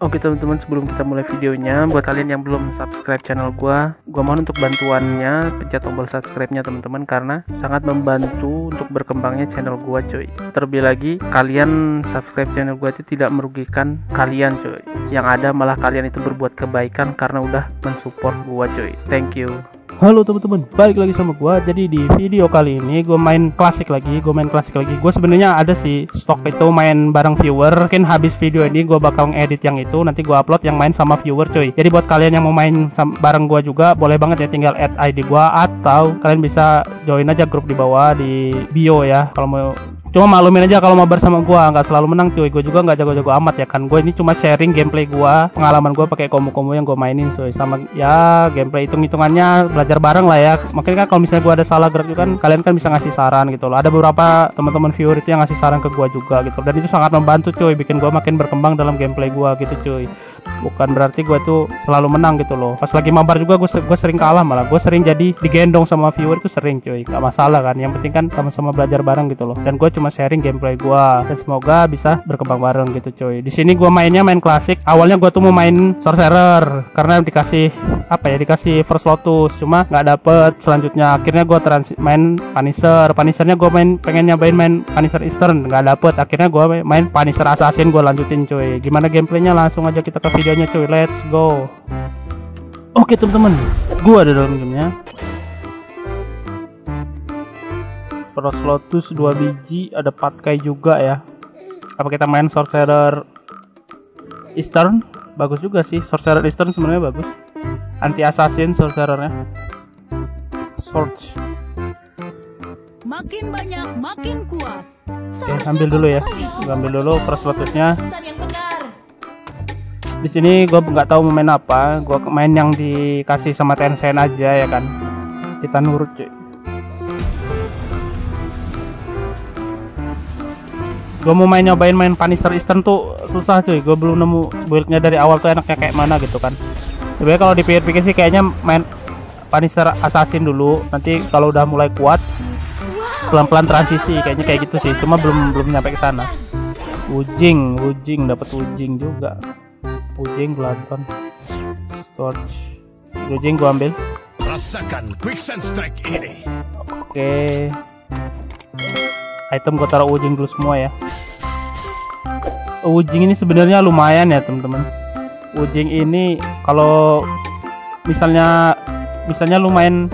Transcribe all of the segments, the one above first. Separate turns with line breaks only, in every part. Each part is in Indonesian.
Oke teman-teman sebelum kita mulai videonya Buat kalian yang belum subscribe channel gua Gua mohon untuk bantuannya. Pencet tombol subscribe-nya teman-teman Karena sangat membantu untuk berkembangnya channel gua cuy Terlebih lagi kalian subscribe channel gua itu tidak merugikan kalian cuy Yang ada malah kalian itu berbuat kebaikan Karena udah mensupport gua cuy Thank you Halo teman-teman, balik lagi sama gua. Jadi di video kali ini gue main klasik lagi, gue main klasik lagi. Gue sebenarnya ada sih stok itu main bareng viewer. Mungkin habis video ini gue bakal ngedit yang itu, nanti gue upload yang main sama viewer cuy. Jadi buat kalian yang mau main bareng gua juga, boleh banget ya tinggal add ID gua atau kalian bisa join aja grup di bawah di bio ya. Kalau mau cuma maklumin aja kalau mabar sama gua nggak selalu menang cuy. Gue juga nggak jago-jago amat ya kan? Gue ini cuma sharing gameplay gua pengalaman gua pakai komo-komo yang gue mainin cuy. Sama ya gameplay hitung-hitungannya belajar bareng lah ya. Makanya kan kalau misalnya gua ada salah gerak juga kan kalian kan bisa ngasih saran gitu loh. Ada beberapa teman-teman viewer itu yang ngasih saran ke gua juga gitu. Dan itu sangat membantu cuy bikin gua makin berkembang dalam gameplay gua gitu cuy bukan berarti gue tuh selalu menang gitu loh. Pas lagi mabar juga gue gue sering kalah malah. Gue sering jadi digendong sama viewer itu sering cuy. Gak masalah kan. Yang penting kan sama-sama belajar bareng gitu loh. Dan gue cuma sharing gameplay gue dan semoga bisa berkembang bareng gitu cuy. Di sini gue mainnya main klasik. Awalnya gue tuh mau main sorcerer karena dikasih apa ya dikasih first lotus. Cuma nggak dapet. Selanjutnya akhirnya gue transit main Punisher. Punishernya gue main pengen nyobain main Punisher Eastern. Nggak dapet. Akhirnya gue main Punisher Assassin gue lanjutin cuy. Gimana gameplaynya? Langsung aja kita ke video videonya cuy let's go. Oke teman-teman. Gua ada dalam gamenya Frost Lotus 2 biji ada Patkai juga ya. Apa kita main Sorcerer Eastern? Bagus juga sih. Sorcerer Eastern sebenarnya bagus. Anti assassin sorcerernya. Search
makin banyak makin kuat.
Oke, ambil dulu ya. ambil dulu Frost Lotusnya di sini gue nggak tahu main apa gue main yang dikasih sama Tencent aja ya kan? Kita nurut cuy. Gue mau main nyobain main Punisher Eastern tuh susah cuy. Gue belum nemu buildnya dari awal tuh enaknya kayak mana gitu kan. Sebenarnya kalau dipikir-pikir sih kayaknya main Punisher Assassin dulu. Nanti kalau udah mulai kuat pelan-pelan transisi kayaknya kayak gitu sih. Cuma belum belum nyampe ke sana. Ujing ujing dapat ujing juga Ujing Glanton Storage Ujing gua ambil.
Rasakan quicksand strike ini.
Oke. Okay. Item gua taruh ujing dulu semua ya. Ujing ini sebenarnya lumayan ya teman-teman. Ujing ini kalau misalnya misalnya lumayan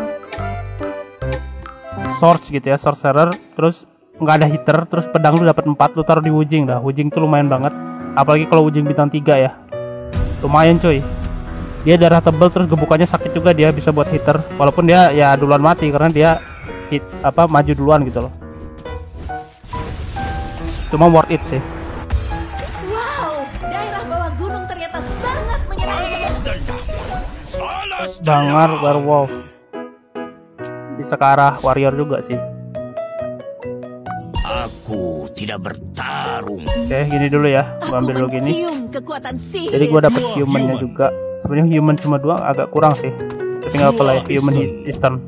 source gitu ya sorcerer terus nggak ada hitter terus pedang lu dapat 4 lu taruh di ujing dah. Ujing tuh lumayan banget. Apalagi kalau ujing bintang 3 ya lumayan cuy. Dia darah tebel terus gebukannya sakit juga dia bisa buat hitter walaupun dia ya duluan mati karena dia hit apa maju duluan gitu loh. Cuma worth it sih.
Wow daerah bawah gunung ternyata sangat menyenangkan
Dangar werewolf. Bisa ke arah warrior juga sih
Aku tidak bertarung.
Oke, gini dulu ya. Gua ambil dulu gini. Jadi gua dapet humannya juga. Sebenarnya human cuma dua agak kurang sih. Tapi nggak apa lah ya, human Eastern.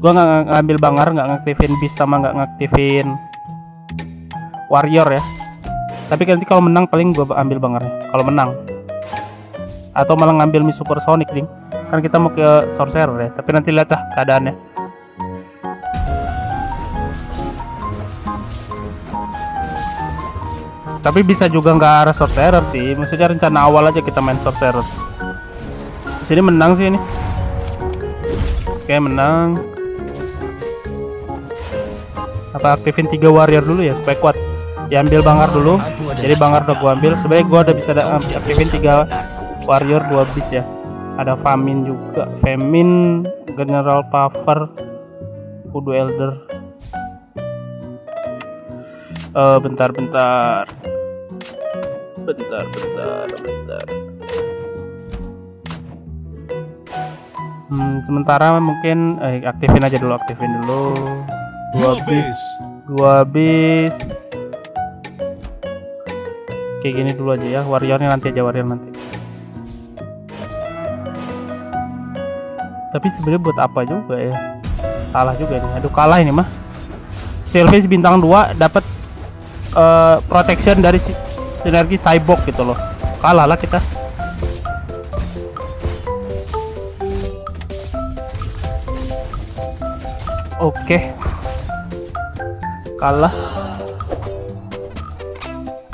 Gua nggak ngambil bangar, nggak ngaktifin beast sama nggak ngaktifin warrior ya. Tapi nanti kalau menang paling gua ambil bangarnya. Kalau menang. Atau malah ngambil mi supersonic ding. Kan kita mau ke sorcerer ya. Tapi nanti lihat lah keadaannya. Tapi bisa juga nggak arah sorcerer sih. Maksudnya rencana awal aja kita main sorcerer di sini menang sih ini. Oke menang. Apa aktifin tiga warrior dulu ya supaya kuat. Diambil bangar dulu. Jadi bangar udah gua ambil. Sebaik gua udah bisa ada aktifin tiga warrior dua bis ya. Ada famine juga. Famine general power voodoo elder. Uh, bentar bentar bentar bentar bentar. Hmm, sementara mungkin eh, aktifin aja dulu aktifin dulu. Dua bis. dua bis. Kayak gini dulu aja ya warriornya nanti aja warrior nanti. Tapi sebenarnya buat apa juga ya? Salah juga nih aduh kalah ini mah. Sylvain bintang 2 dapat uh, protection dari sinergi cyborg gitu loh. Kalah lah kita. Oke. Kalah.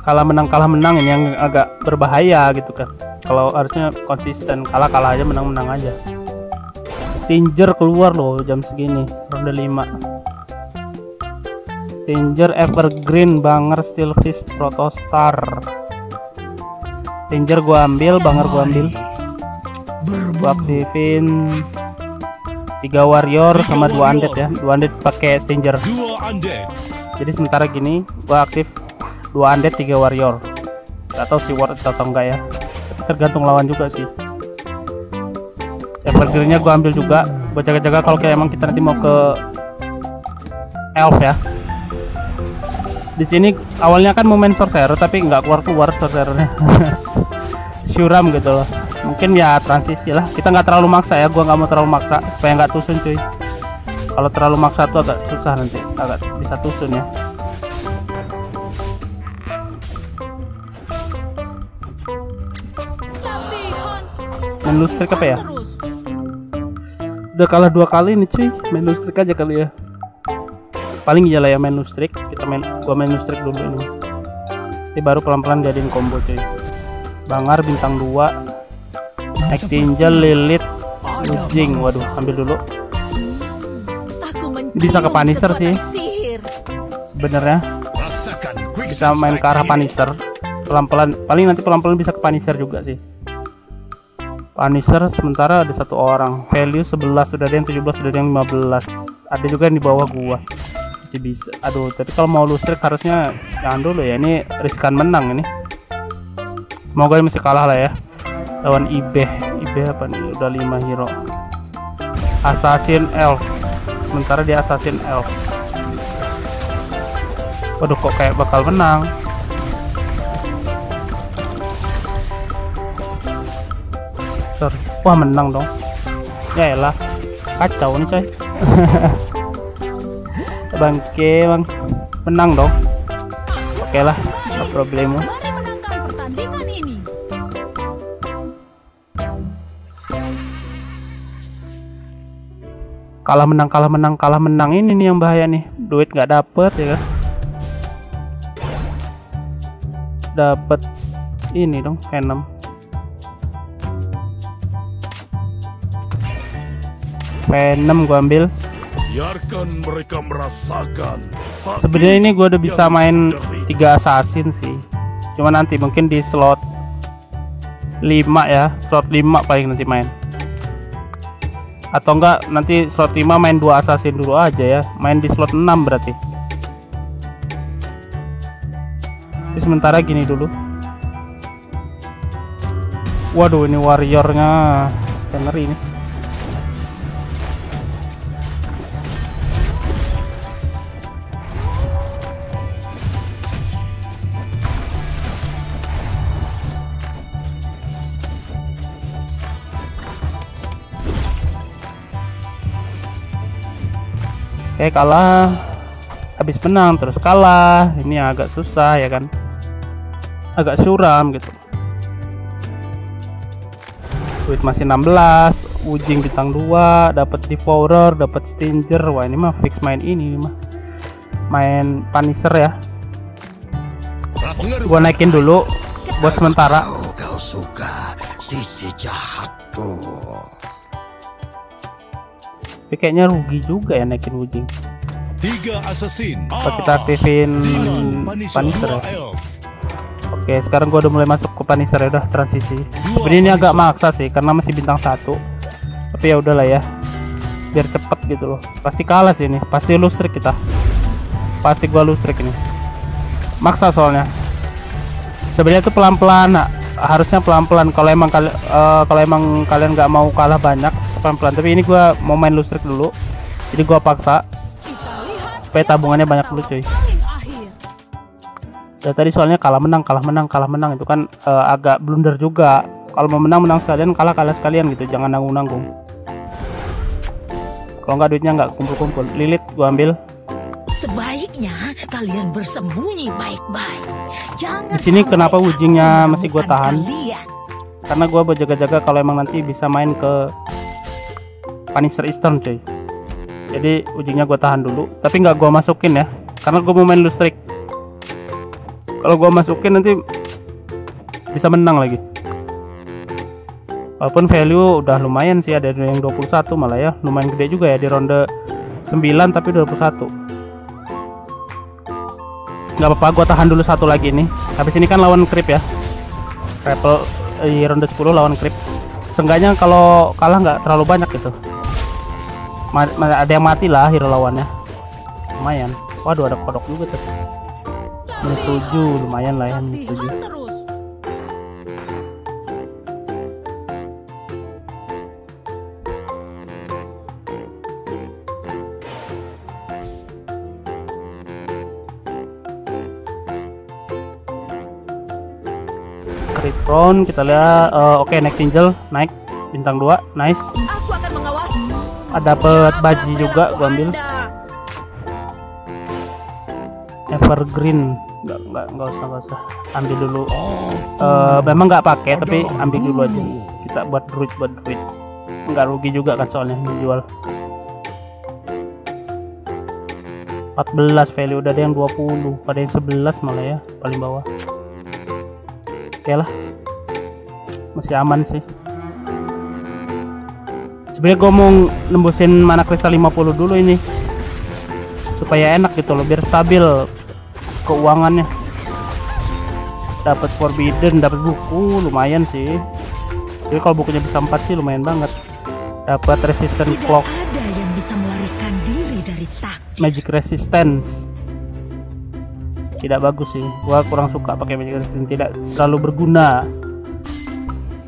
Kalah menang kalah menang ini yang agak berbahaya gitu kan. Kalau harusnya konsisten kalah kalah aja menang menang aja. Stinger keluar loh jam segini ronde 5 Stinger Evergreen Banger Steelfish Protostar. Stinger gua ambil Banger gua ambil. Gua aktifin tiga warrior sama dua undead ya. Dua undead pakai Stinger. Jadi sementara gini gua aktif dua undead tiga warrior. Gak tahu sih worth it atau enggak ya. Tapi tergantung lawan juga sih. Evergreennya gua ambil juga. Gua jaga-jaga kalau kayak emang kita nanti mau ke elf ya di sini awalnya kan mau main sorcerer tapi nggak keluar keluar sorcerernya. Syuram gitu loh. Mungkin ya transisi lah. Kita nggak terlalu maksa ya gua nggak mau terlalu maksa. Supaya nggak tusun cuy. Kalau terlalu maksa tuh agak susah nanti. Agak bisa tusun ya. Main lustrik apa ya? Udah kalah dua kali nih cuy. Main lustrik aja kali ya paling iya lah ya main lustrik. Kita main gua main lustrik dulu ini. Nanti baru pelan-pelan jadiin combo cuy. Bangar bintang 2 Extingel Lilith Lujing. waduh ambil dulu.
Aku
Bisa ke Punisher sih.
Sihir.
sebenarnya. Bisa main ke arah
ini.
Punisher. Pelan-pelan. Paling nanti pelan-pelan bisa ke Punisher juga sih. Punisher sementara ada satu orang. Value 11 sudah ada yang 17 sudah ada yang 15 ada juga yang di bawah gua masih bisa. Aduh tapi kalau mau lustrik harusnya jangan dulu ya. Ini riskan menang ini. Semoga ini masih kalah lah ya. Lawan Ibe Ibe apa nih? Udah 5 hero. Assassin Elf. Sementara dia Assassin Elf. Waduh kok kayak bakal menang. Wah menang dong. Ya elah. Kacau nih coy Bangke bang. Menang dong. Oke lah No problemo. Kalah menang kalah menang kalah menang. Ini nih yang bahaya nih. Duit nggak dapet ya kan? Dapet Ini dong Venom. Venom gua ambil
Biarkan mereka merasakan.
sebenarnya ini gue udah bisa main tiga assassin sih. Cuma nanti mungkin di slot 5 ya slot 5 paling nanti main. Atau enggak nanti slot 5 main dua assassin dulu aja ya. Main di slot 6 berarti. Tapi sementara gini dulu. Waduh ini warriornya. Ngeri nih Oke kalah. Habis menang terus kalah. Ini agak susah ya kan? Agak suram gitu. Duit masih 16 ujing bintang 2 dapat devourer dapat stinger. Wah ini mah fix main ini mah. Main punisher ya. Gua naikin dulu buat sementara.
Kau suka sisi jahatku.
Tapi kayaknya rugi juga ya naikin ujing
Tiga assassin.
Kita aktifin punisher ya Oke, sekarang gua udah mulai masuk ke Punisher ya udah transisi. Sebenarnya ini agak maksa sih karena masih bintang satu. Tapi ya udahlah ya. Biar cepet gitu loh. Pasti kalah sih ini. Pasti lustrik kita. Pasti gua lustrik ini. Maksa soalnya. Sebenarnya itu pelan-pelan. Nak. Harusnya pelan-pelan kalau emang eh, kalau emang kalian nggak mau kalah banyak pelan-pelan. Tapi ini gua mau main lustrik dulu. Jadi gua paksa supaya tabungannya banyak dulu cuy. Ya tadi soalnya kalah menang, kalah menang, kalah menang itu kan eh, agak blunder juga. Kalau mau menang menang sekalian, kalah kalah sekalian gitu, jangan nanggung nanggung. Kalau nggak duitnya nggak kumpul-kumpul. Lilit gua ambil.
Sebaiknya kalian bersembunyi baik-baik. Jangan
Di sini kenapa ujingnya masih gua tahan?
Kalian
karena gua buat jaga-jaga kalau emang nanti bisa main ke Punisher Eastern cuy. Jadi ujungnya gua tahan dulu. Tapi nggak gua masukin ya karena gua mau main lustrik kalau gua masukin nanti bisa menang lagi. Walaupun value udah lumayan sih ada yang 21 malah ya. Lumayan gede juga ya di ronde 9 tapi 21 nggak apa-apa gua tahan dulu satu lagi nih habis ini kan lawan creep ya. Triple di ronde 10 lawan creep. Seenggaknya kalau kalah nggak terlalu banyak gitu ada yang mati lah hero lawannya lumayan waduh ada kodok juga tuh menit 7 lumayan lah ya menit 7
Latihan terus.
creep round kita lihat eh, oke naik angel naik bintang 2 nice. Ada dapet baji juga gua ambil. evergreen. Nggak nggak nggak usah nggak usah. Ambil dulu. Eh, memang nggak pakai tapi ambil dulu aja. Kita buat druid buat druid nggak rugi juga kan soalnya dijual. 14 value udah ada yang 20 ada yang 11 malah ya paling bawah. Oke lah. Masih aman sih sebenarnya gue mau nembusin mana kristal 50 dulu ini. Supaya enak gitu loh biar stabil keuangannya. Dapat forbidden dapat buku lumayan sih. Jadi kalau bukunya bisa 4 sih lumayan banget. Dapat resistant
Tidak
clock.
ada yang bisa melarikan diri dari takdir.
magic resistance. Tidak bagus sih. Gua kurang suka pakai magic resistance. Tidak terlalu berguna.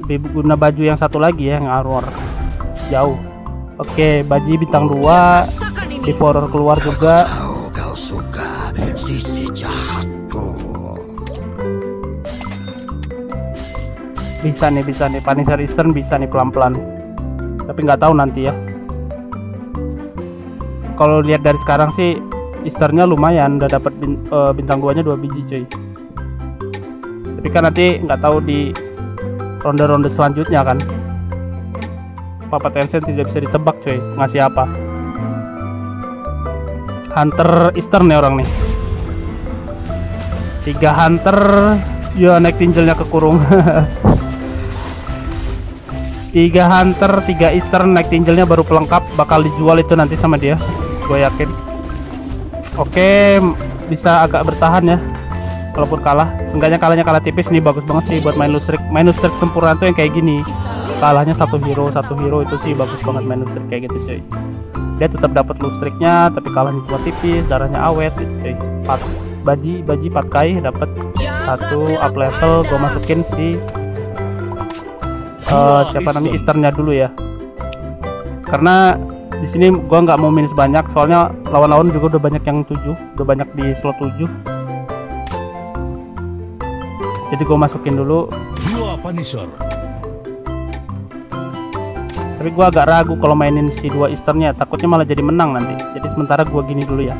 Lebih berguna baju yang satu lagi ya yang armor jauh. Oke baji bintang 2
Rasakan ini.
devourer keluar juga.
Kau suka sisi jahatku.
bisa nih bisa nih. Punisher Eastern bisa nih pelan-pelan. Tapi nggak tahu nanti ya. Kalau lihat dari sekarang sih Easternnya lumayan. Udah dapat eh, bintang 2 nya dua biji cuy. Tapi kan nanti nggak tahu di ronde-ronde selanjutnya kan Papa Tencent tidak bisa ditebak cuy. Ngasih apa? Hunter Eastern nih orang nih. Tiga Hunter. Ya naik tinjelnya kekurung tiga hunter tiga eastern naik tinjelnya baru pelengkap. Bakal dijual itu nanti sama dia. Gue yakin. Oke bisa agak bertahan ya. Kalaupun kalah. Seenggaknya kalahnya kalah tipis nih. Bagus banget sih buat main lustrik. Main lustrik sempurna tuh yang kayak gini kalahnya satu hero satu hero itu sih bagus banget main lustrik kayak gitu cuy. Dia tetap dapat lustriknya tapi kalahnya cuma tipis darahnya awet gitu cuy. Pat, baji baji patkai dapat satu up level gue masukin si eh, siapa namanya Easternnya dulu ya. Karena di sini gua nggak mau minus banyak soalnya lawan-lawan juga udah banyak yang 7 udah banyak di slot 7 jadi gua masukin dulu.
Dua Punisher.
Tapi gua agak ragu kalau mainin si dua Easternnya takutnya malah jadi menang nanti. Jadi sementara gua gini dulu ya.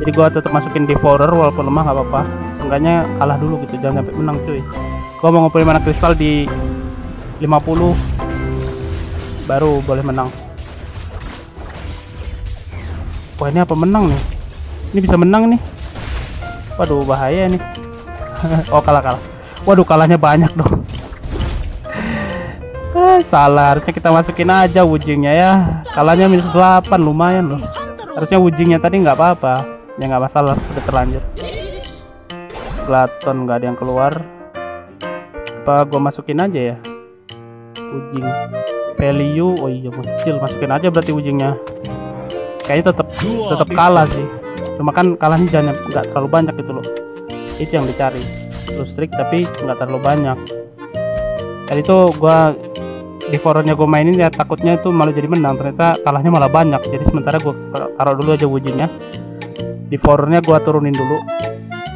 Jadi gua tetap masukin Devourer walaupun lemah nggak apa-apa. Seenggaknya kalah dulu gitu jangan sampai menang cuy. Gua mau ngumpulin mana kristal di 50 baru boleh menang. Wah ini apa menang nih? Ini bisa menang nih? Waduh bahaya nih. Oh kalah kalah. Waduh kalahnya banyak dong Salah harusnya kita masukin aja wujingnya ya. Kalahnya minus 8 lumayan loh. Harusnya wujingnya tadi nggak apa-apa. Ya nggak masalah sudah terlanjur. Platon nggak ada yang keluar. Apa gua masukin aja ya? Wujing. Value oh iya kecil. Masukin aja berarti wujingnya. Kayaknya tetap tetap kalah sih. Cuma kan kalahnya jangan nggak terlalu banyak gitu loh. Itu yang dicari. Lustrik tapi nggak terlalu banyak. Tadi tuh gua di forumnya gue mainin ya takutnya itu malah jadi menang. Ternyata kalahnya malah banyak. Jadi sementara gue taruh dulu aja wujudnya. Di forumnya gua turunin dulu.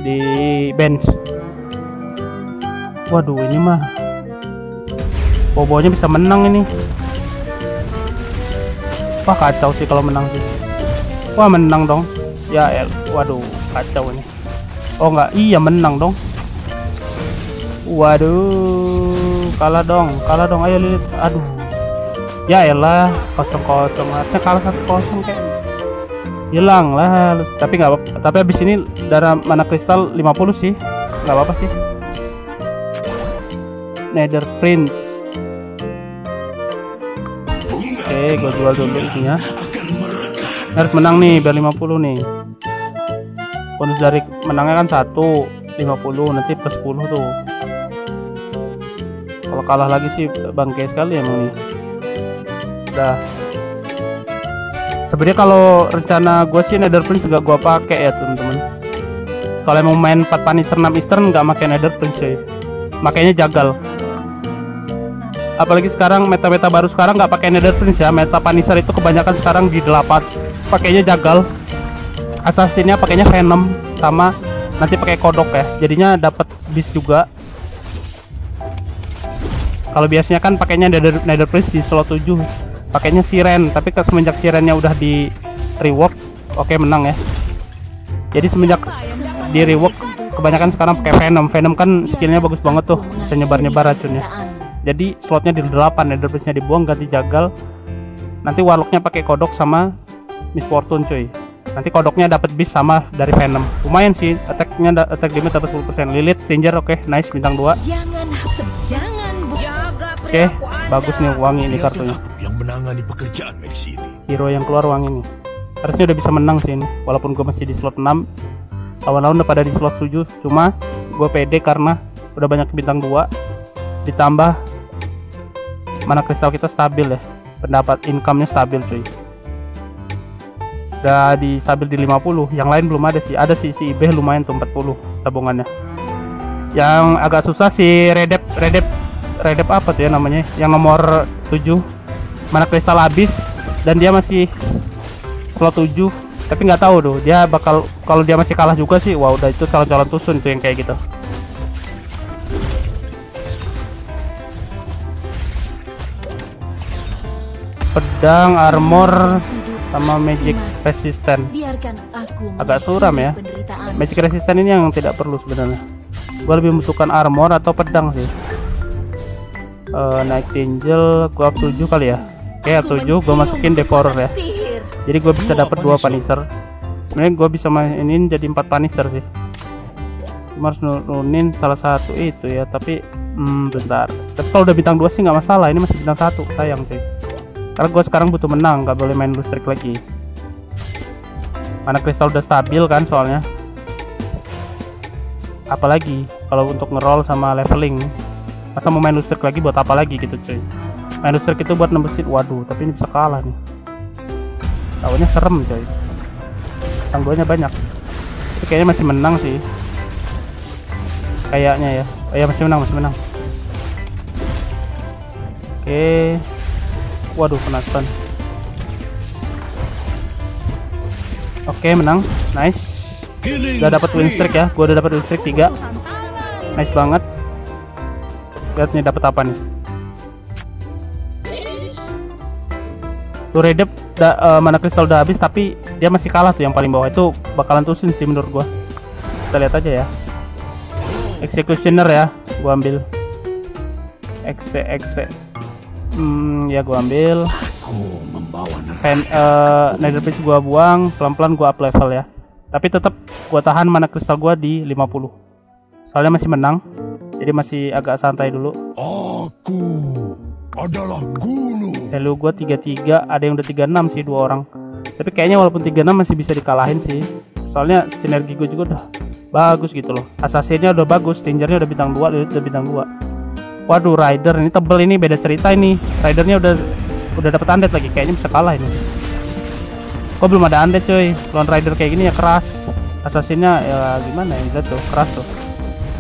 Di bench. Waduh ini mah bobonya bisa menang ini. Wah kacau sih kalau menang sih. Wah menang dong. Ya el waduh kacau ini. Oh nggak. Iya menang dong. Waduh kalah dong kalah dong. Ayo Lilith. Aduh. Ya elah kosong kosong harusnya kalah satu kosong kayak hilang lah. Tapi nggak apa tapi habis ini darah mana kristal 50 sih. Nggak apa-apa sih. Nether Prince. Oke gue jual dulu ininya. Harus menang nih biar 50 nih. Bonus dari menangnya kan satu 50 nanti plus 10 tuh kalau kalah lagi sih bangke sekali emang nih. Udah sebenarnya kalau rencana gue sih Nether Prince juga gue pakai ya teman-teman. Kalau mau main 4 Punisher 6 Eastern nggak pakai Nether Prince cuy. Makanya jagal. Apalagi sekarang meta-meta baru sekarang nggak pakai Nether Prince ya. Meta Punisher itu kebanyakan sekarang di 8 pakainya jagal. Assassinnya pakainya Venom sama nanti pakai kodok ya. Jadinya dapat bis juga kalau biasanya kan pakainya Nether, Nether Prince di slot 7 pakainya siren tapi ke semenjak sirennya udah di rework oke menang ya. Jadi semenjak di rework kebanyakan sekarang pakai venom. Venom kan skillnya bagus banget tuh bisa nyebar nyebar racunnya. Jadi slotnya di 8 nether nya dibuang ganti jagal. Nanti warlocknya pakai kodok sama miss fortune cuy. Nanti kodoknya dapat bis sama dari venom. Lumayan sih attacknya attack damage dapat 10% lilith stinger oke okay, nice bintang 2
jangan jangan
oke okay, bagus nih wangi ini kartunya
menangani pekerjaan medis ini.
Hero yang keluar uang ini. Harusnya udah bisa menang sih ini. Walaupun gue masih di slot 6. Lawan-lawan udah pada di slot 7. Cuma gue pede karena udah banyak bintang 2. Ditambah mana kristal kita stabil ya. Pendapat income-nya stabil cuy. Udah di stabil di 50. Yang lain belum ada sih. Ada sih si IB lumayan tuh 40 tabungannya. Yang agak susah si Redep Redep Redep apa tuh ya namanya? Yang nomor 7 mana kristal habis dan dia masih slot 7 tapi nggak tahu tuh dia bakal kalau dia masih kalah juga sih wow udah itu calon-calon tusun tuh yang kayak gitu. Pedang armor sama magic resistant. Agak suram ya. magic resistant ini yang tidak perlu sebenarnya. Gue lebih membutuhkan armor atau pedang sih uh, naik angel gua 7 kali ya Oke, 7 gue masukin devourer ya. Jadi gue bisa dapat dua Punisher. Sebenarnya gue bisa mainin jadi empat Punisher sih. Cuma harus nurunin salah satu itu ya, tapi hmm, bentar. Tapi kalau udah bintang 2 sih nggak masalah. Ini masih bintang satu, sayang sih. Karena gue sekarang butuh menang, nggak boleh main listrik lagi. Mana kristal udah stabil kan soalnya. Apalagi kalau untuk ngeroll sama leveling, masa mau main listrik lagi buat apa lagi gitu cuy. Main listrik itu buat nembesin waduh tapi ini bisa kalah nih. Tahunya serem coy tangguhnya banyak. Tapi kayaknya masih menang sih. Kayaknya ya. Oh ya masih menang masih menang. Oke. Waduh kena stun. Oke menang. Nice. Udah dapat win streak ya. Gua udah dapat win streak 3 nice banget lihat nih dapat apa nih? Tuh redep da, uh, mana kristal udah habis tapi dia masih kalah tuh yang paling bawah. Itu bakalan tusin sih menurut gua. Kita lihat aja ya. Executioner ya gua ambil. Exe exe. Hmm ya gua ambil. Pen, uh, nether piece gua buang pelan-pelan gua up level ya. Tapi tetap gua tahan mana kristal gua di 50 soalnya masih menang jadi masih agak santai dulu
aku adalah gunung.
Hello gua 33, ada yang udah 36 sih dua orang. Tapi kayaknya walaupun 36 masih bisa dikalahin sih. Soalnya sinergi gue juga udah bagus gitu loh. Assassinnya udah bagus, Stingernya udah bintang 2, udah bintang 2. Waduh, Rider ini tebel ini beda cerita ini. Ridernya udah udah dapat undead lagi, kayaknya bisa kalah ini. Kok belum ada undead coy? Lawan Rider kayak gini ya keras. Assassinnya ya gimana ya, tuh keras tuh.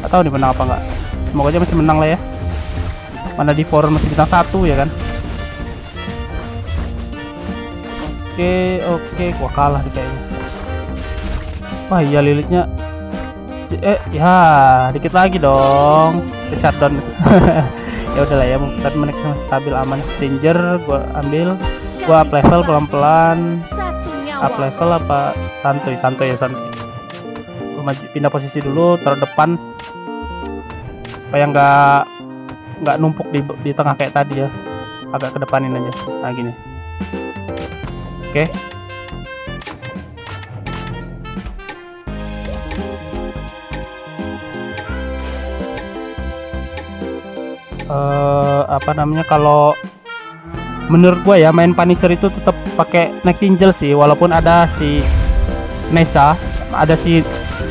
Gak tahu nih menang apa enggak. Semoga aja masih menang lah ya. Mana di forum masih bintang satu ya kan? Oke oke. Gua kalah nih kayaknya. Wah iya lilitnya. Eh ya dikit lagi dong. Di shutdown ya udahlah ya mungkin menit stabil aman. Stinger gua ambil. Gua up level pelan-pelan. Up level apa? Santuy santuy ya santuy. Pindah posisi dulu taruh depan supaya nggak nggak numpuk di di tengah kayak tadi ya. Agak kedepanin aja. Nah gini. Oke. Eh apa namanya kalau menurut gua ya main Punisher itu tetap pakai Nightingale sih walaupun ada si Nesa ada si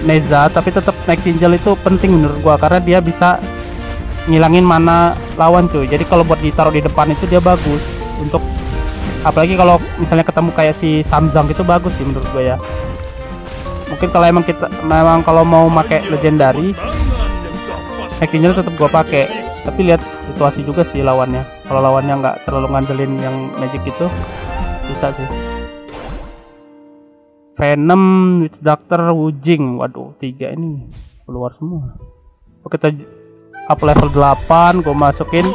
Neza tapi tetap Nightingale itu penting menurut gua karena dia bisa ngilangin mana lawan cuy. Jadi kalau buat ditaruh di depan itu dia bagus. Untuk apalagi kalau misalnya ketemu kayak si Samsung itu bagus sih menurut gua ya. Mungkin kalau emang kita memang kalau mau pakai legendary Nightingale tetap gua pakai. Tapi lihat situasi juga sih lawannya. Kalau lawannya nggak terlalu ngandelin yang magic itu bisa sih Venom, Witch Doctor, Wujing. Waduh tiga ini keluar semua. Oke, kita up level 8 gue masukin.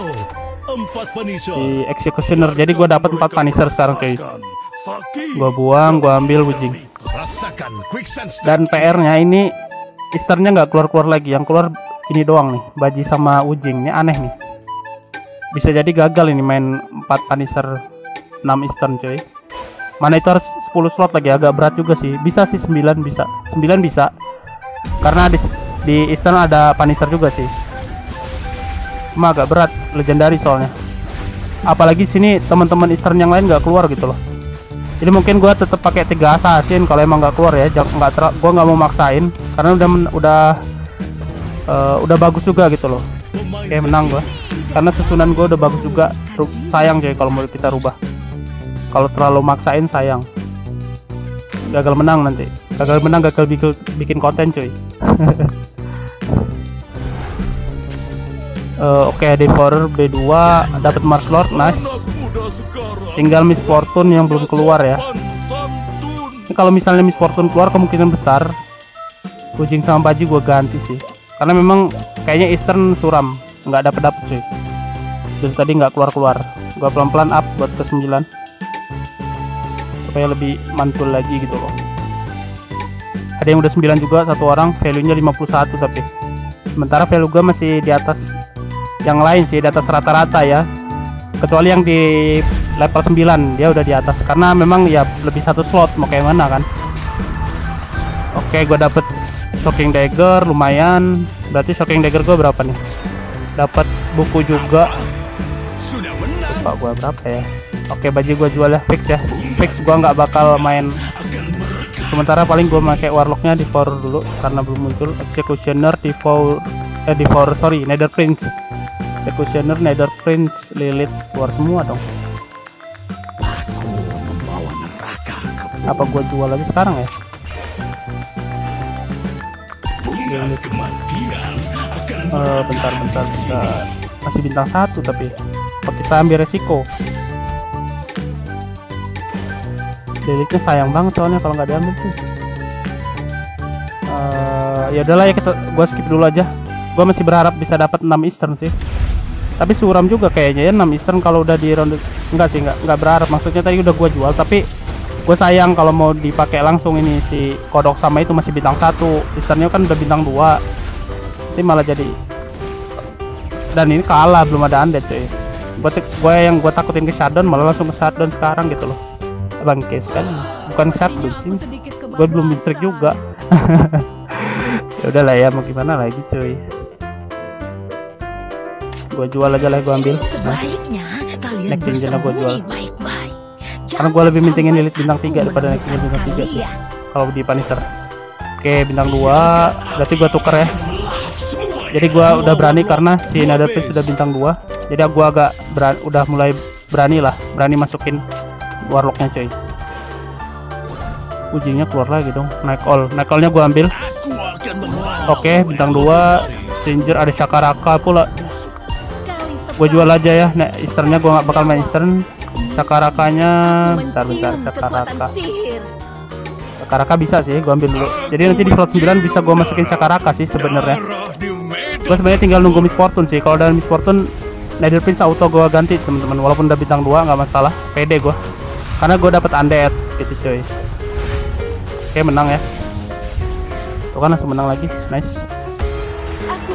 Punisher.
si Executioner. Jadi gue dapat 4 Punisher sekarang cuy. Gue buang gue ambil Wujing. Dan PR nya ini Easternya nggak keluar-keluar lagi. Yang keluar ini doang nih Baji sama Ujing ini aneh nih. Bisa jadi gagal ini main 4 Punisher 6 Eastern cuy. Mana itu harus 10 slot lagi agak berat juga sih. Bisa sih 9 bisa. 9 bisa. Karena di, di Eastern ada Punisher juga sih. Cuma agak berat legendary soalnya. Apalagi sini teman-teman Eastern yang lain nggak keluar gitu loh. Jadi mungkin gua tetap pakai tiga assassin kalau emang nggak keluar ya. Nggak gua nggak mau maksain. Karena udah men- udah eh, udah bagus juga gitu loh. Oke menang gua. Karena susunan gua udah bagus juga. Sayang coy kalau mau kita rubah. Kalau terlalu maksain sayang gagal menang nanti. Gagal menang gagal bikin, bikin konten cuy. Eh, oke Devourer B2 dapat Mars Lord nice. Tinggal Miss Fortune yang belum keluar ya. Ini kalau misalnya Miss Fortune keluar kemungkinan besar kucing sama Baji gue ganti sih. Karena memang kayaknya Eastern suram. Nggak dapet dapet cuy. Dari tadi nggak keluar keluar gue pelan pelan up buat ke 9 supaya lebih mantul lagi gitu loh. Ada yang udah 9 juga satu orang value nya 51 tapi. Sementara value gue masih di atas yang lain sih di atas rata-rata ya. Kecuali yang di level 9 dia udah di atas. Karena memang ya lebih satu slot mau kayak mana kan. Oke gue dapet shocking dagger lumayan. Berarti shocking dagger gue berapa nih? Dapat buku juga. Lupa gue berapa ya? Oke baju gue jual ya fix ya. Fix gue nggak bakal main. Sementara paling gue pakai warlocknya devour dulu karena belum muncul. Executioner devour eh devour sorry nether prince. Executioner nether prince lilith keluar semua dong. Apa gue jual lagi sekarang ya? Eh, bentar bentar bentar. Masih bintang satu tapi kita ambil resiko. Lilithnya sayang banget soalnya kalau nggak diambil tuh. Eh, ya udahlah ya kita gua skip dulu aja. Gua masih berharap bisa dapat 6 Eastern sih. Tapi suram juga kayaknya ya 6 Eastern kalau udah di ronde enggak sih enggak enggak berharap. Maksudnya tadi udah gua jual tapi gue sayang kalau mau dipakai langsung ini si kodok sama itu masih bintang satu. Easternnya kan udah bintang 2 nanti malah jadi dan ini kalah belum ada undead cuy gue gue yang gue takutin ke shutdown malah langsung ke shutdown sekarang gitu loh. Bangke kan bukan shutdown sih. Gue belum listrik juga. Ya udahlah ya mau gimana lagi cuy. Gue jual aja lah gue ambil. Nah, Naik tingginya gua jual. karena gue lebih mentingin elite bintang 3 daripada naik bintang 3 sih kalau di Punisher. Oke bintang 2 berarti gue tuker ya. Jadi gua udah berani karena si Nether sudah bintang 2 jadi gua agak berani, udah mulai berani lah berani masukin warlocknya coy. Ujungnya keluar lagi dong naik all naik allnya gua ambil.
Aku
oke bintang 2 Stranger ada Shakaraka pula. Gue jual aja ya nah Easternnya gua nggak bakal main Eastern. Shakarakanya bentar bentar Shakaraka
sihir.
Shakaraka bisa sih gua ambil dulu. Jadi nanti di slot 9 bisa gua masukin Shakaraka sih sebenarnya. Gue sebenarnya tinggal nunggu Miss Fortune sih. Kalau ada Miss Fortune Nether Prince auto gue ganti teman-teman. Walaupun udah bintang 2 nggak masalah. Pede gue karena gue dapet undead gitu coy. Oke menang ya. Tuh kan langsung menang lagi. Nice.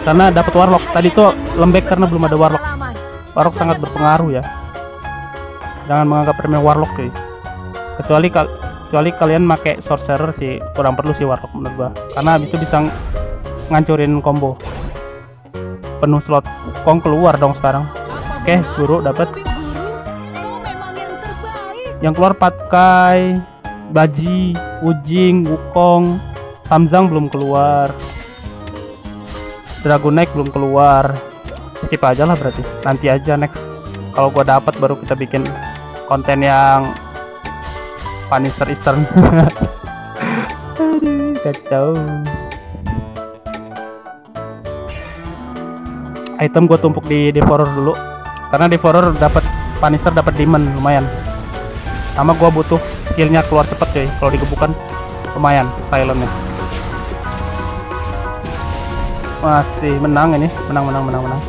Karena dapat warlock. Tadi tuh lembek karena belum ada warlock. Warlock sangat berpengaruh ya. Jangan menganggap remeh warlock cuy kecuali kal kecuali kalian pakai sorcerer sih kurang perlu sih warlock menurut gua. Karena itu bisa ng- ngancurin combo. Penuh slot kong keluar dong sekarang oke guru dapat
Guru, memang yang
keluar Patkai, Baji, Ujing, Wukong, Samzang belum keluar. Dragonite belum keluar. Skip aja lah berarti. Nanti aja next. Kalau gua dapat baru kita bikin konten yang Punisher Eastern. Aduh, kacau. Item gue tumpuk di Devourer dulu. Karena Devourer dapat Punisher dapat Demon lumayan. Sama gua butuh skillnya keluar cepet cuy. Kalau digebukan lumayan silentnya masih menang ini. Menang menang menang menang.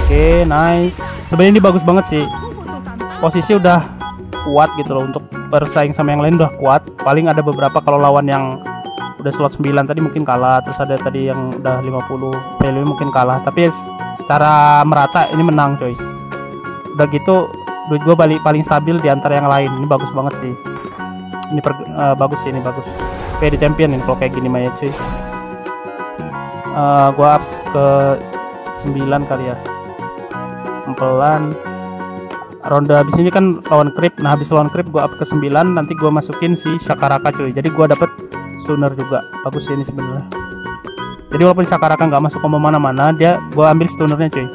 Oke nice. Sebenarnya ini bagus banget sih. Posisi udah kuat gitu loh untuk bersaing sama yang lain udah kuat. Paling ada beberapa kalau lawan yang udah slot 9 tadi mungkin kalah terus ada tadi yang udah 50 value mungkin kalah tapi secara merata ini menang coy. Udah gitu duit gue balik paling stabil di antara yang lain ini bagus banget sih. Ini per- eh, bagus sih ini bagus. PD champion ini kalau kayak gini mah ya cuy. Eh, gua up ke 9 kali ya. Pelan ronde habis ini kan lawan creep nah habis lawan creep gua up ke 9 nanti gua masukin si Shakaraka cuy. Jadi gua dapet stunner juga bagus ini sebenarnya jadi walaupun Shakaraka nggak masuk combo mana-mana dia gua ambil stunnernya cuy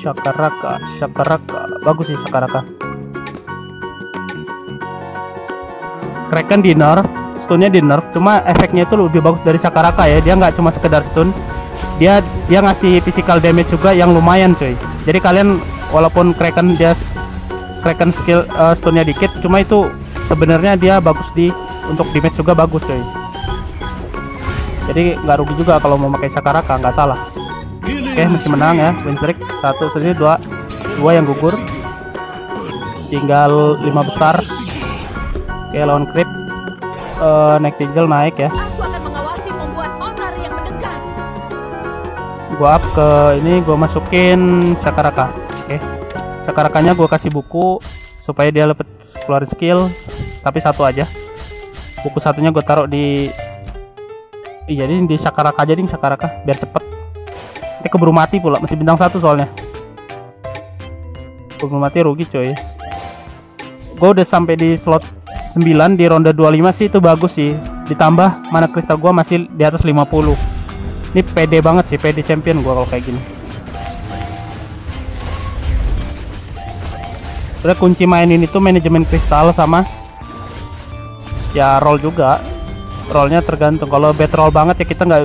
Shakaraka, Shakaraka, bagus sih Shakaraka. Kraken di nerf, stunnya di nerf, cuma efeknya itu lebih bagus dari Shakaraka ya. Dia nggak cuma sekedar stun, dia dia ngasih physical damage juga yang lumayan cuy. Jadi kalian walaupun Kraken dia Kraken skill eh, stunnya dikit, cuma itu sebenarnya dia bagus di untuk damage juga bagus cuy. Jadi nggak rugi juga kalau mau pakai Shakaraka, nggak salah. Oke, masih menang ya. Win streak satu sini dua dua yang gugur. Tinggal lima besar. Oke, lawan creep. Eh, naik tinggal naik ya. Gua up ke ini gua masukin Sakaraka. Oke. Sakarakanya gua kasih buku supaya dia lepet keluar skill tapi satu aja. Buku satunya gue taruh di Iya, jadi di Sakaraka aja ding Sakaraka biar cepet. Ini keburu mati pula, masih bintang satu soalnya. Keburu mati rugi coy. Gue udah sampai di slot 9 di ronde 25 sih itu bagus sih. Ditambah mana kristal gua masih di atas 50. Ini pede banget sih, pede champion gua kalau kayak gini. Udah kunci mainin itu manajemen kristal sama ya roll juga. Rollnya tergantung. Kalau bad roll banget ya kita nggak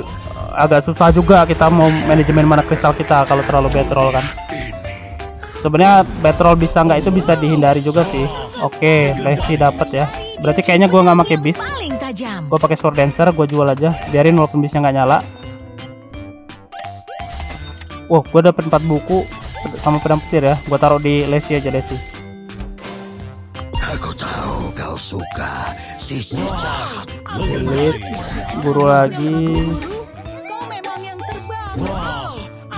agak susah juga kita mau manajemen mana kristal kita kalau terlalu bad roll kan. Sebenarnya bad roll bisa nggak itu bisa dihindari juga sih. Oke, Lesi dapat ya. Berarti kayaknya gua nggak pakai bis. Gue pakai sword dancer, gue jual aja. Biarin walaupun bisnya nggak nyala. Wah, gue dapet 4 buku sama pedang petir ya. Gue taruh di Lesi aja Lesi.
Kau suka sisi jahat.
Elit, guru lagi.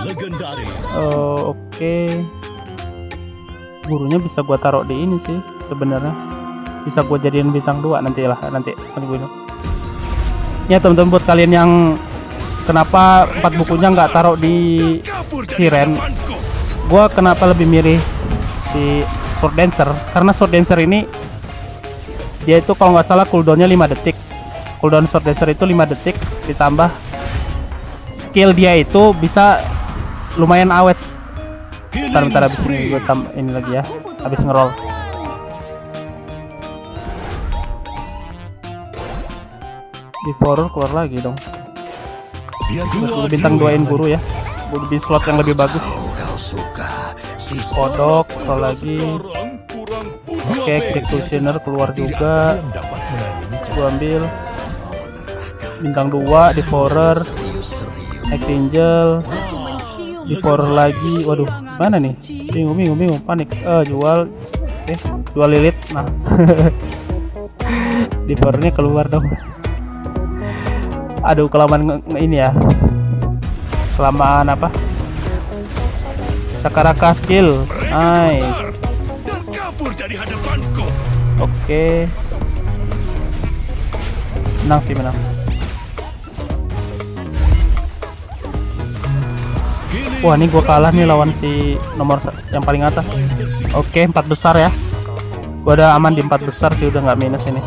Terbaik.
Eh, Oke. Gurunya bisa gue taruh di ini sih sebenarnya. Bisa gue jadiin bintang 2 nanti lah nanti nanti gue Ya teman-teman buat kalian yang kenapa empat bukunya nggak taruh di Siren gue kenapa lebih milih si Sword Dancer karena Sword Dancer ini dia itu kalau nggak salah cooldownnya 5 detik. Cooldown Sword Dancer itu 5 detik ditambah skill dia itu bisa lumayan awet. Bentar bentar habis ini gue tam ini lagi ya. Habis ngeroll. Di forward keluar lagi dong. Bintang duain guru ya. Gue di slot yang lebih bagus. Kodok roll lagi oke executioner keluar juga. gue ambil. Bintang 2 di forer. Angel. Di forer lagi. Waduh mana nih? Bingung bingung bingung. Panik. Eh jual. Oke jual lilit. Nah. Devornya keluar dong. Aduh kelamaan ini ya. Kelamaan apa? Sakaraka skill. Nice. Oke. Menang sih menang. Wah ini gua kalah nih lawan si nomor yang paling atas. Oke empat besar ya. Gua udah aman di empat besar sih udah nggak minus ini.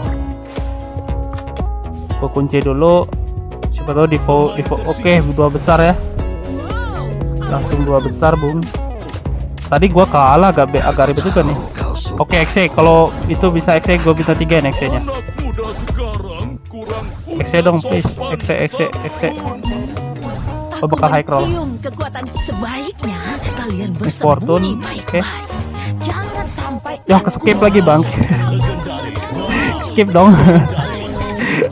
Gua kunci dulu. Siapa tahu default default. Oke dua besar ya. Langsung dua besar bung. Tadi gua kalah agak agak ribet juga nih. Oke XC kalau itu bisa XC gue minta 3 nya XC nya
anak muda sekarang kurang
XC dong please. XC XC XC Oh, bakal high roll.
mencium kekuatan sebaiknya. Kalian
Fortune,
bersembunyi baik-baik.
oke.
Jangan sampai
Ya ke skip lagi bang. Skip dong.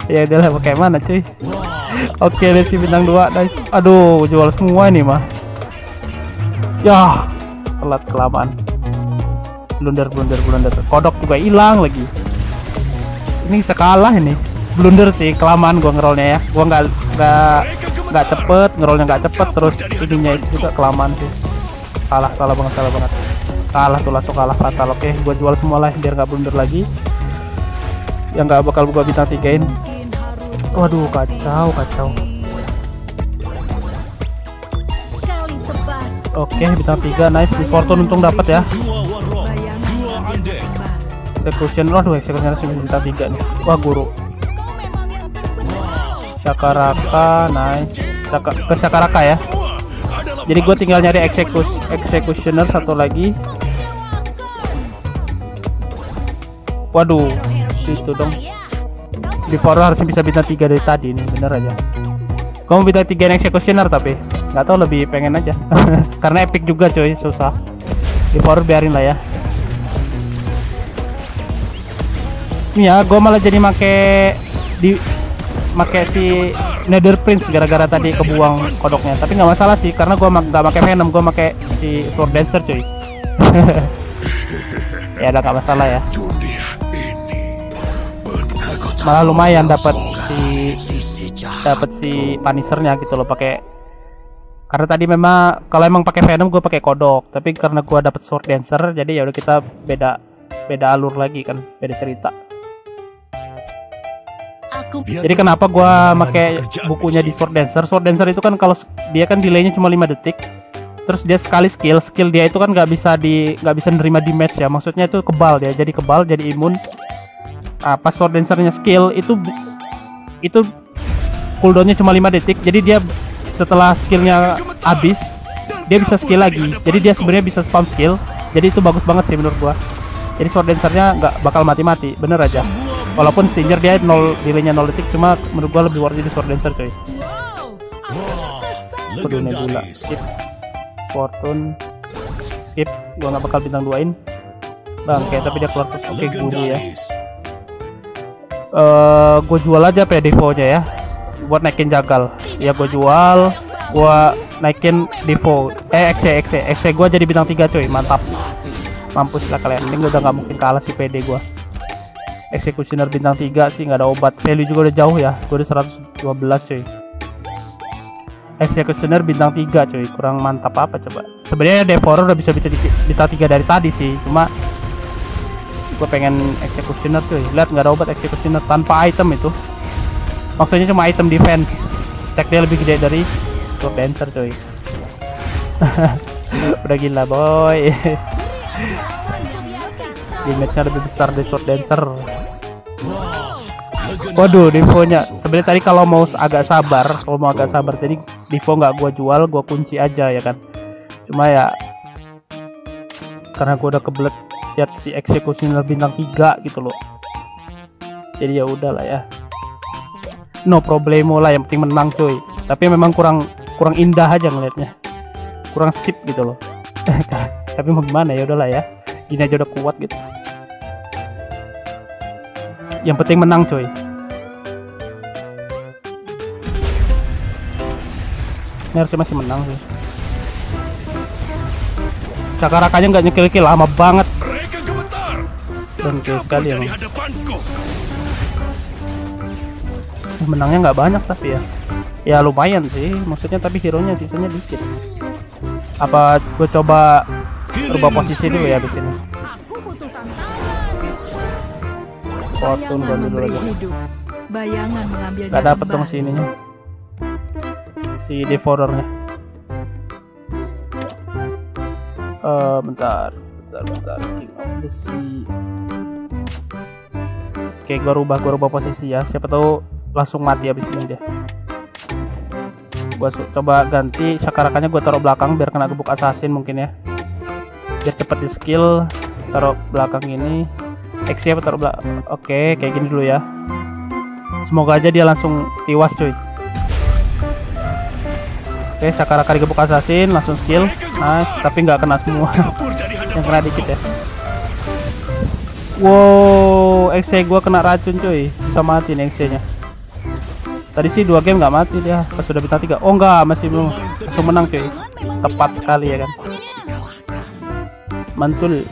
Ya udah lah pakai mana cuy? Oke Resi bintang 2 nice Aduh jual semua ini mah. Ya Telat kelamaan Blunder blunder blunder. Kodok juga hilang lagi. Ini bisa kalah ini. Blunder sih kelamaan gua ngerolnya ya. Gua nggak nggak nggak cepet ngerolnya nggak cepet terus ininya juga kelamaan sih. Salah salah banget salah banget. Kalah tuh langsung kalah fatal. Oke gua jual semua lah biar nggak blunder lagi. Yang nggak bakal gua bintang tigain. Waduh kacau kacau. Oke bintang tiga nice. Di fortune untung dapat ya execution waduh execution bintang tiga nih. Wah guru. Shakaraka nice Shaka, ke Shakaraka ya. Jadi gue tinggal nyari execution executioner satu lagi. Waduh itu dong. Di Foro harusnya bisa bintang 3 dari tadi nih bener aja. Kamu bintang 3 executioner tapi nggak tahu lebih pengen aja. Karena epic juga coy susah. Di Foro biarin lah ya ya gue malah jadi make di make si Nether Prince gara-gara tadi kebuang kodoknya. Tapi nggak masalah sih karena gue nggak pakai Venom gue pakai si Sword Dancer cuy. Ya udah nggak masalah ya. Malah lumayan dapat si dapat si Punishernya gitu loh pakai karena tadi memang kalau emang pakai Venom gue pakai kodok. Tapi karena gue dapat Sword Dancer jadi ya udah kita beda beda alur lagi kan beda cerita jadi kenapa gua pakai bukunya di Sword Dancer? Sword Dancer itu kan kalau dia kan delaynya cuma 5 detik. Terus dia sekali skill skill dia itu kan nggak bisa di nggak bisa nerima damage ya. Maksudnya itu kebal dia jadi kebal jadi imun. Nah, pas Sword Dancernya skill itu itu cooldownnya cuma 5 detik. Jadi dia setelah skillnya habis dia bisa skill lagi. Jadi dia sebenarnya bisa spam skill. Jadi itu bagus banget sih menurut gua jadi Sword Dancernya nggak bakal mati-mati bener aja. Walaupun Stinger dia 0 delaynya 0 detik cuma menurut gua lebih worth it di Sword Dancer coy.
Terkesan.
Kudu Nebula skip. Fortune. Skip. Gua nggak bakal bintang duain. Bang kayak tapi dia keluar terus. Oke guru ya.
Legendaris.
eh gue jual aja apa ya defaultnya ya. Buat naikin jagal. Ya gue jual. Gue naikin default eh XC XC XC gue jadi bintang 3 coy. Mantap mampus lah kalian. Ini udah nggak mungkin kalah si PD gue executioner bintang 3 sih nggak ada obat. Value juga udah jauh ya. Gue udah 112 coy executioner bintang 3 coy kurang mantap apa coba. Sebenarnya devourer udah bisa bisa bintang 3 dari tadi sih. Cuma gue pengen executioner cuy. Lihat nggak ada obat executioner tanpa item itu. Maksudnya cuma item defense. Attack dia lebih gede dari sword dancer cuy. Udah gila boy damage-nya lebih besar dari sword dancer. Waduh defonya. Sebenarnya tadi kalau mau agak sabar kalau mau agak sabar jadi defo nggak gua jual gua kunci aja ya kan? Cuma ya karena gua udah kebelet lihat si executioner bintang 3 gitu loh. Jadi ya udahlah ya. No problemo lah yang penting menang cuy. Tapi memang kurang kurang indah aja ngelihatnya kurang sip gitu loh tapi mau gimana? Ya udahlah ya. Gini aja udah kuat gitu. Yang penting menang cuy ini harusnya masih menang sih. Cakarakanya nggak nyekil-nyekil lama banget. Dan sekali
hadapanku.
menangnya nggak banyak tapi ya. Ya lumayan sih maksudnya tapi hero nya sisanya dikit. Apa gue coba rubah posisi dulu ya di sini fortune gue dulu aja.
Bayangan mengambilnya
Gak dapet dong si ininya Si devourernya Eh bentar Bentar bentar. King of the Sea. Oke gua rubah gua rubah posisi ya. Siapa tahu langsung mati abis ini dia. Gua su- coba ganti Sakarakannya gua taruh belakang biar kena gebuk assassin mungkin ya Biar cepet di skill Taruh belakang ini. X ya taruh belakang Oke kayak gini dulu ya. Semoga aja dia langsung tiwas cuy. Oke Sakaraka digebuk assassin langsung skill. Nice tapi nggak kena semua. Yang kena dikit ya. Wow XC gua kena racun cuy. Bisa mati nih XC nya Tadi sih dua game nggak mati dia Pas sudah bintang tiga. Oh enggak masih belum Langsung menang cuy. Tepat sekali ya kan Mantul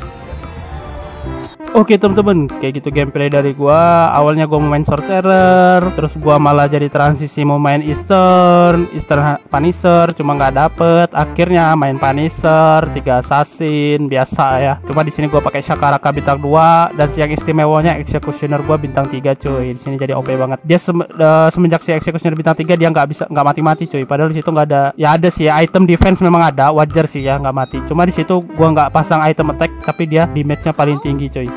Oke teman-teman, kayak gitu gameplay dari gua. Awalnya gua mau main sorcerer, terus gua malah jadi transisi mau main Eastern, Eastern Punisher, cuma nggak dapet. Akhirnya main Punisher, tiga assassin, biasa ya. Cuma di sini gua pakai Shakaraka bintang 2 dan si yang istimewanya Executioner gua bintang 3 cuy. Di sini jadi OP banget. Dia sem- eh, semenjak si Executioner bintang 3 dia nggak bisa nggak mati-mati cuy. Padahal di situ nggak ada. Ya ada sih ya, item defense memang ada, wajar sih ya nggak mati. Cuma di situ gua nggak pasang item attack tapi dia damage-nya paling tinggi cuy.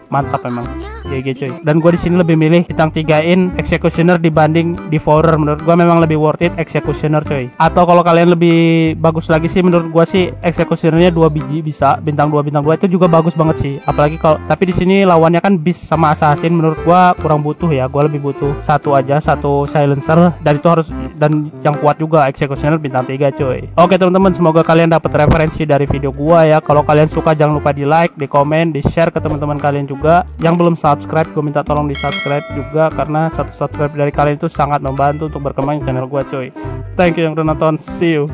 Mantap memang. GG cuy. Dan gua di sini lebih milih bintang 3-in Executioner dibanding Devourer. Menurut gua memang lebih worth it Executioner cuy. Atau kalau kalian lebih bagus lagi sih menurut gua sih Executionernya 2 biji bisa bintang 2 bintang 2 itu juga bagus banget sih. Apalagi kalau tapi di sini lawannya kan Beast sama Assassin menurut gua kurang butuh ya. Gua lebih butuh satu aja, satu silencer dan itu harus dan yang kuat juga Executioner bintang 3 cuy. Oke teman-teman, semoga kalian dapat referensi dari video gua ya. Kalau kalian suka jangan lupa di like, di komen, di share ke teman-teman kalian juga. Yang belum subscribe, gue minta tolong di subscribe juga karena satu subscribe dari kalian itu sangat membantu untuk berkembang channel gua cuy. Thank you yang udah nonton. See you.